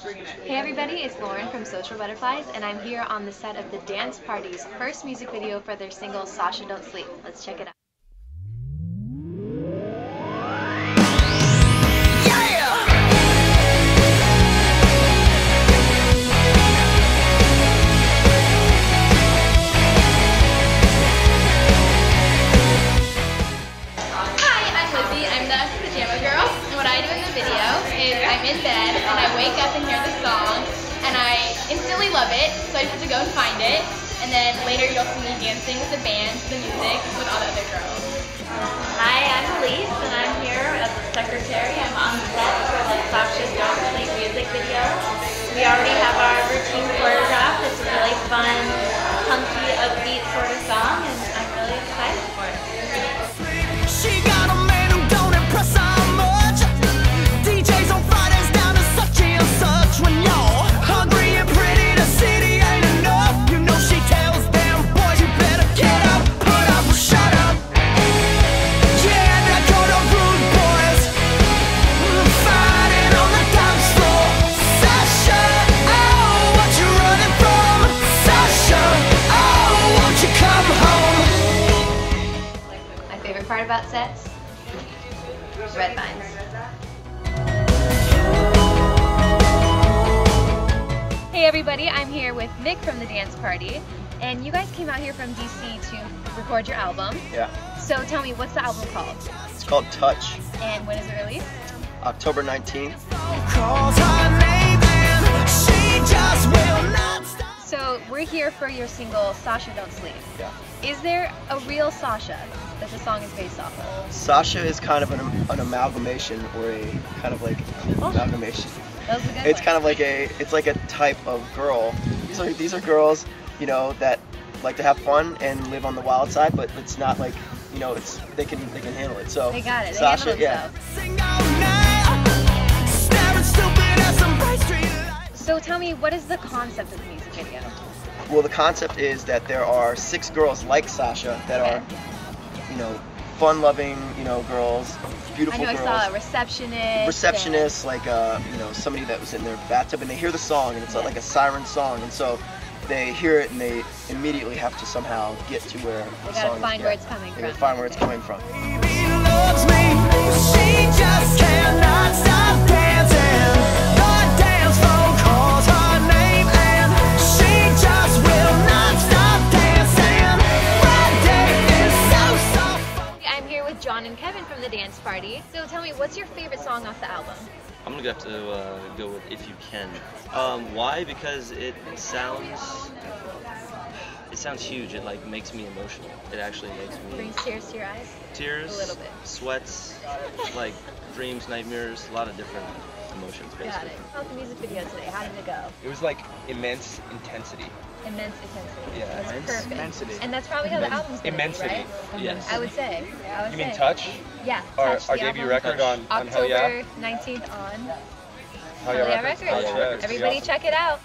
Hey everybody, it's Lauren from Social Butterflies, and I'm here on the set of the Dance Party's first music video for their single Sasha Don't Sleep. Let's check it out. I'm in bed and I wake up and hear the song and I instantly love it. So I just have to go and find it. And then later you'll see me dancing with the band, the music, with all the other girls. Hi, I'm Elise, and I'm here as a secretary. I'm on set for the Sasha's Don't Sleep music video. We already have part about sets? Red vines. Hey everybody, I'm here with Mick from the Dance Party, and you guys came out here from DC to record your album. Yeah. So tell me, what's the album called? It's called Touch, And when is it released? October 19th. So we're here for your single Sasha Don't Sleep. Yeah. Is there a real Sasha that the song is based off of? Sasha is kind of an, an amalgamation or a kind of like oh. amalgamation. That was a good It's one. kind of like a it's like a type of girl. These are these are girls, you know, that like to have fun and live on the wild side, but it's not like you know, it's they can they can handle it. So They got it. They Sasha, handle yeah. themselves. Sing all night, stupid at some street. So tell me, what is the concept of the music video? Well, the concept is that there are six girls like Sasha that are, you know, fun-loving, you know, girls, I beautiful know I girls. saw a receptionist. receptionist, like uh, you know, somebody that was in their bathtub, and they hear the song, and it's Yeah. like a siren song, and so they hear it, and they immediately have to somehow get to where They the gotta song find is. where yeah. it's coming They from. gotta find where it's coming from. From the Dance Party. So tell me, what's your favorite song off the album? I'm gonna have to uh, go with "If You Can." Um, why? Because it sounds it sounds huge. It like makes me emotional. It actually makes me Brings tears to your eyes. tears, a little bit. sweats, like dreams, nightmares, a lot of different emotions Got basically. it. How's the music video today? How did it go? It was like immense intensity. Immense intensity. Yeah. That's Immense perfect. immensity. And that's probably how the album's gonna Immensity. be, right? Yes. I would say. I would You mean say. Touch? Yeah. Our, Touch our debut album. record on, on Hell October Yeah? 19th on Hell Hell Yeah Records. Records. Hell Yeah. Everybody check it out.